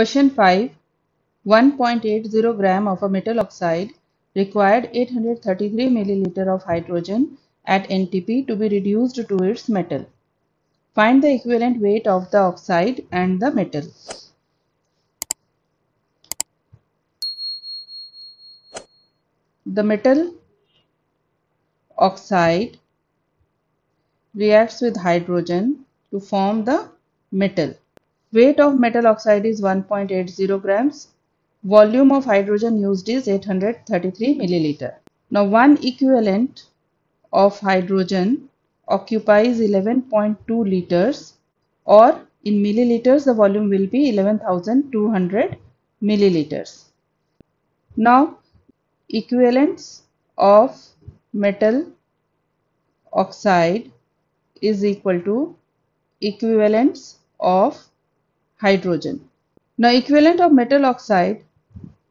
Question 5 1.80 gram of a metal oxide required 833 milliliter of hydrogen at NTP to be reduced to its metal. Find the equivalent weight of the oxide and the metal. The metal oxide reacts with hydrogen to form the metal. Weight of metal oxide is 1.80 grams. Volume of hydrogen used is 833 milliliter. Now one equivalent of hydrogen occupies 11.2 liters or in milliliters the volume will be 11,200 milliliters. Now equivalents of metal oxide is equal to equivalents of hydrogen. Now equivalent of metal oxide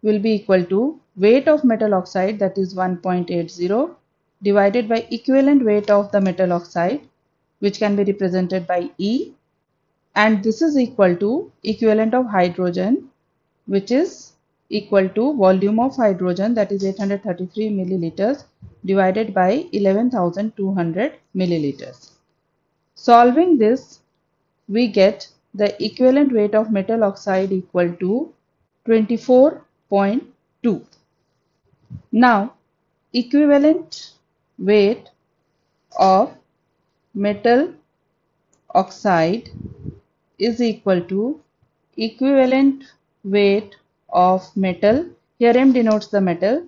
will be equal to weight of metal oxide that is 1.80 divided by equivalent weight of the metal oxide which can be represented by E and this is equal to equivalent of hydrogen which is equal to volume of hydrogen that is 833 milliliters divided by 11,200 milliliters. Solving this we get the equivalent weight of metal oxide equal to 24.2. Now, equivalent weight of metal oxide is equal to equivalent weight of metal here m denotes the metal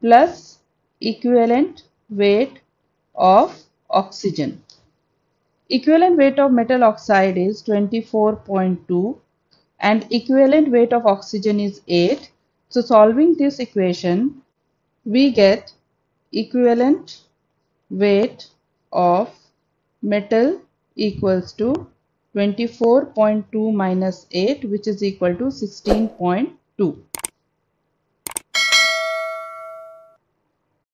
plus equivalent weight of oxygen Equivalent weight of metal oxide is 24.2 and equivalent weight of oxygen is 8. So solving this equation, we get equivalent weight of metal equals to 24.2 minus 8 which is equal to 16.2.